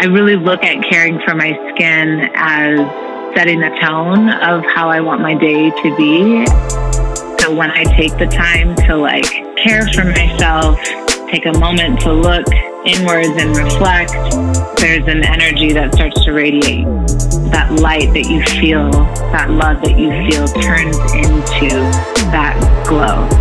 I really look at caring for my skin as setting the tone of how I want my day to be. So when I take the time to like care for myself, take a moment to look inwards and reflect, there's an energy that starts to radiate. That light that you feel, that love that you feel turns into that glow.